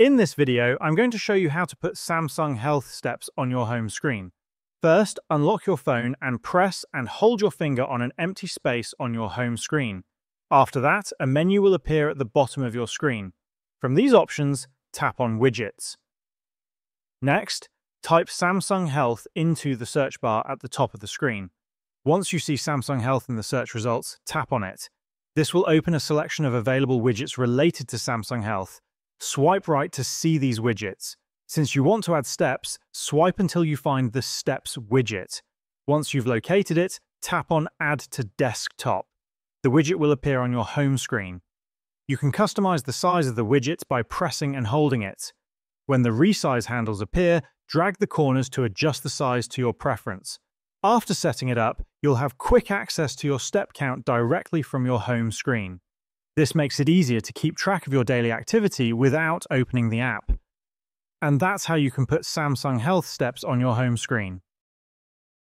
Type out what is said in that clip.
In this video, I'm going to show you how to put Samsung Health Steps on your home screen. First, unlock your phone and press and hold your finger on an empty space on your home screen. After that, a menu will appear at the bottom of your screen. From these options, tap on Widgets. Next, type Samsung Health into the search bar at the top of the screen. Once you see Samsung Health in the search results, tap on it. This will open a selection of available widgets related to Samsung Health. Swipe right to see these widgets. Since you want to add steps, swipe until you find the Steps widget. Once you've located it, tap on Add to Desktop. The widget will appear on your home screen. You can customize the size of the widget by pressing and holding it. When the resize handles appear, drag the corners to adjust the size to your preference. After setting it up, you'll have quick access to your step count directly from your home screen. This makes it easier to keep track of your daily activity without opening the app. And that's how you can put Samsung Health Steps on your home screen.